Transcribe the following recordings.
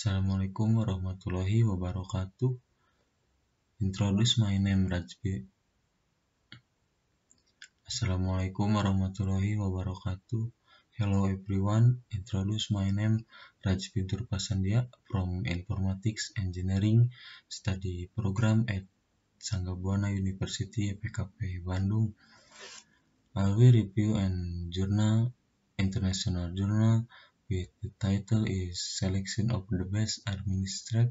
Assalamualaikum warahmatullahi wabarakatuh. Introduce my name Rajbi. Assalamualaikum warahmatullahi wabarakatuh. Hello everyone. Introduce my name Rajbi Durpasandia from Informatics Engineering Study Program at Sanggabuana University PKP Bandung. I will review an journal, international journal with the title is Selection of the Best Administrative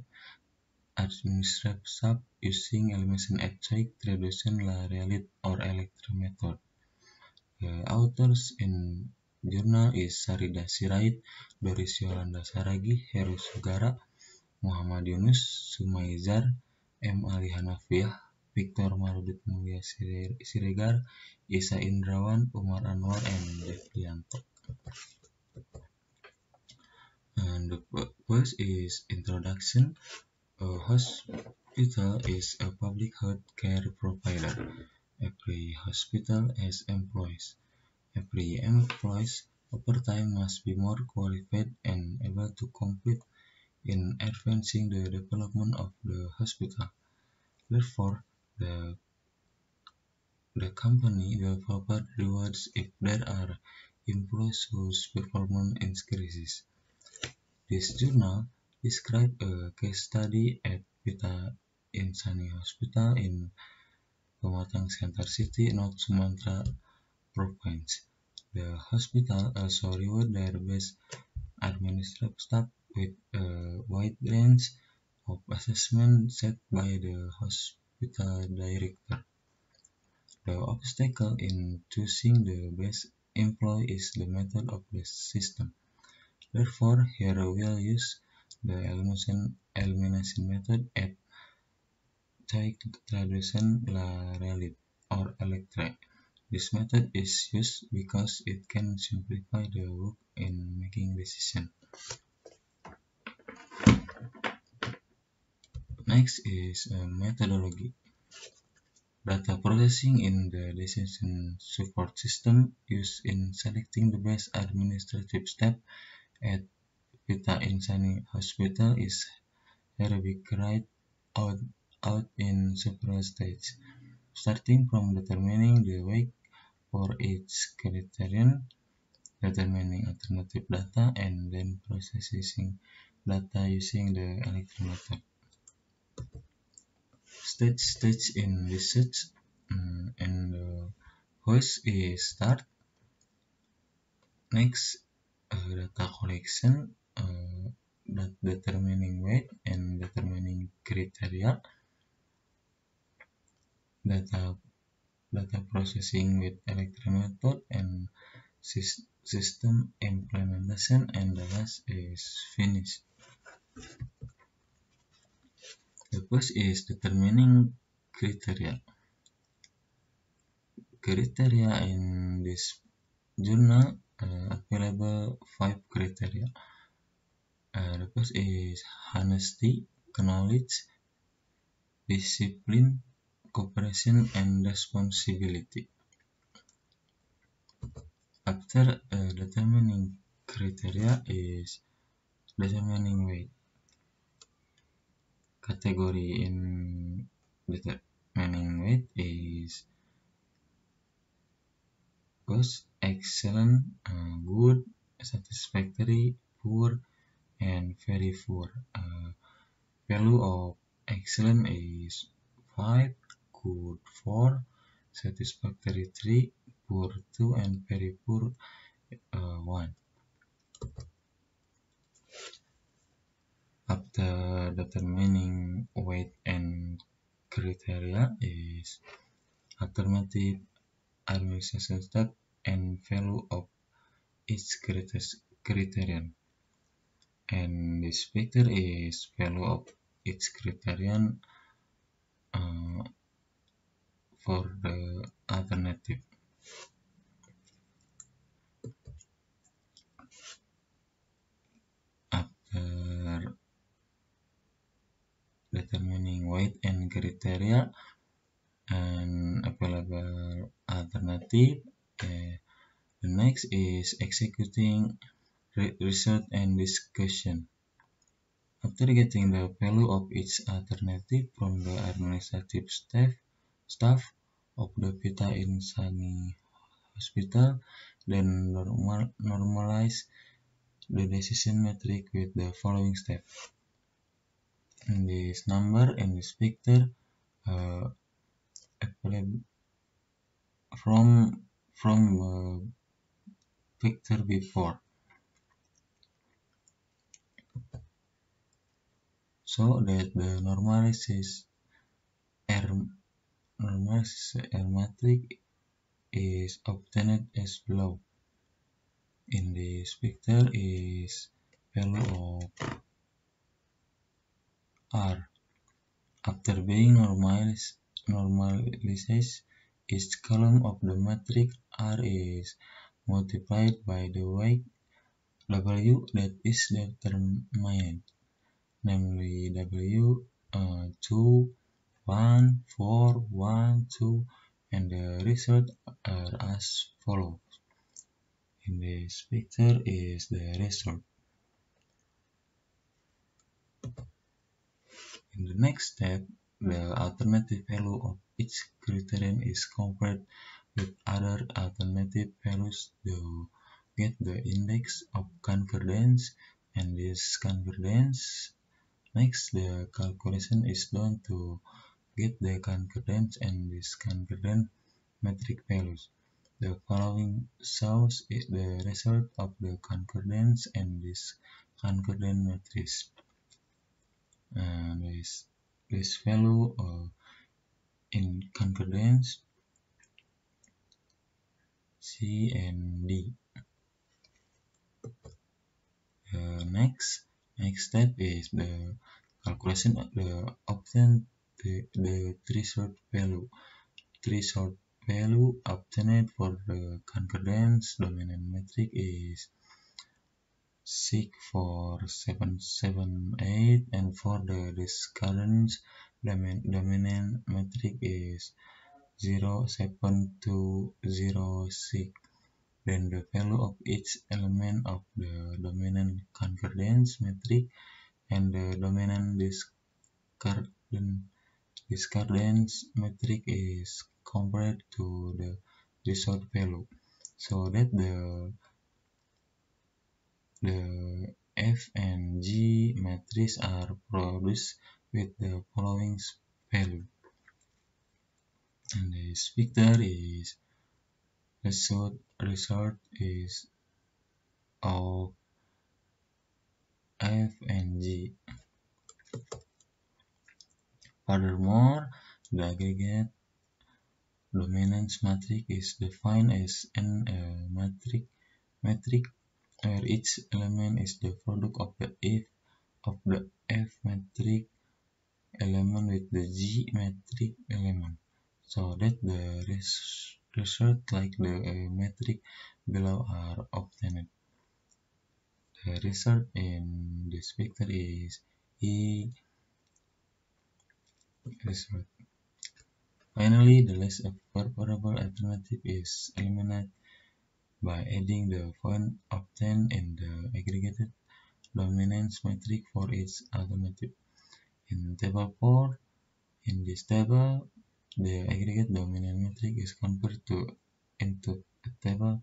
Administrative Staff Using Elimination Echoic Traduction La Realit or Electro Method. The authors in journal is Sarida Sirait, Doris Yolanda Saragi, Heru Sugara, Muhammad Yunus, Sumaizar, M. Ali Hanafiah, Victor Marudit Mulia Siregar, Isa Indrawan, Umar Anwar, and Devlianto. And the first is introduction. A hospital is a public health care provider. Every hospital has employees. Every employees over time must be more qualified and able to compete in advancing the development of the hospital. Therefore, the the company developer rewards if there are employees whose performance increases. This journal describes a case study at Pita Insani Hospital in Pematang Center City, North Sumatra Province. The hospital also reward their best administrative staff with a wide range of assessments set by the hospital director. The obstacle in choosing the best employee is the method of the system. Therefore, here we will use the elimination, method at take traduction la realit or ELECTRE. This method is used because it can simplify the work in making decisions. Next is a methodology. Data processing in the decision support system used in selecting the best administrative step at Pita Insani Hospital is carried out, out in several stages, starting from determining the weight for each criterion, determining alternative data, and then processing data using the electron. Stage stage in research um, and the first is start. Next uh, data collection, uh, determining weight and determining criteria, data data processing with electron method and system implementation and the last is finish. The first is determining criteria. Criteria in this journal available five criteria. Uh, the first is honesty, knowledge, discipline, cooperation, and responsibility. After uh, determining criteria is determining weight. Category in determining weight is first excellent, uh, good, satisfactory, poor, and very poor. Uh, value of excellent is 5, good 4, satisfactory 3, poor 2, and very poor uh, 1. After determining weight and criteria is alternative administration step and value of each criterion. And this vector is value of each criterion uh, for the alternative. After determining weight and criteria and available alternative, uh, the next is executing research and discussion. After getting the value of each alternative from the administrative staff, staff of the Pita Insani Hospital, then normal, normalize the decision metric with the following step. In this number in this picture, uh, from from uh, picture before. So that the normalizes R normalizes R matrix is obtained as below. In this picture is value of R. After being normalized, normalized, each column of the matrix R is multiplied by the weight W that is determined, namely W uh, 2, 1, 4, 1, 2, and the result are as follows. In this picture is the result. In the next step, the alternative value of each criterion is compared with other alternative values to get the index of concordance and this concordance. Next, the calculation is done to get the concordance and this concordant metric values. The following shows the result of the concordance and this concordant matrix. And this this value uh, in concordance C and D. Uh, next, next step is the calculation of the obtain the, the threshold value. Threshold value obtained for the concordance dominant metric is 6478 and for the discordance dominant metric is 07206 then the value of each element of the dominant concordance metric and the dominant discordance metric is compared to the result value. So that the the F and G matrices are produced with the following value and this picture is result result is of F and G. Furthermore, the aggregate dominance matrix is defined as an uh, matrix metric where each element is the product of the F of the F metric element with the G metric element so that the res result like the uh, metric below are obtained. The result in this picture is E result. Finally, the of preferable alternative is eliminated by adding the point obtained in the aggregated dominance metric for each alternative. In table 4, in this table, the aggregate dominant metric is converted to into a table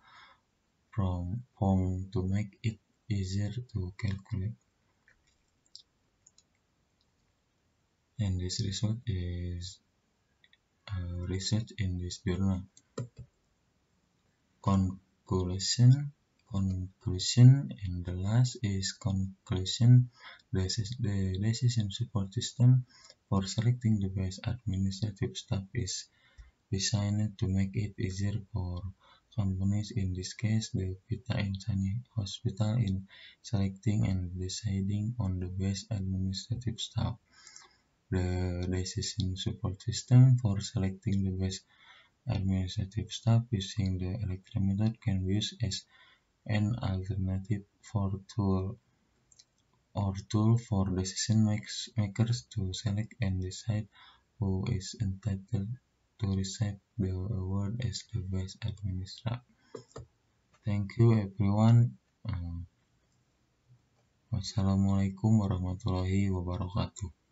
from form to make it easier to calculate. And this result is research in this journal. Conclusion conclusion and the last is conclusion the, the decision support system for selecting the best administrative staff is designed to make it easier for companies, in this case the Vita Insani Hospital, in selecting and deciding on the best administrative staff. The decision support system for selecting the best administrative staff using the electron method can be used as an alternative for tool or tool for decision makers to select and decide who is entitled to receive the award as the best administrator. Thank you everyone. Um, Wassalamualaikum warahmatullahi wabarakatuh.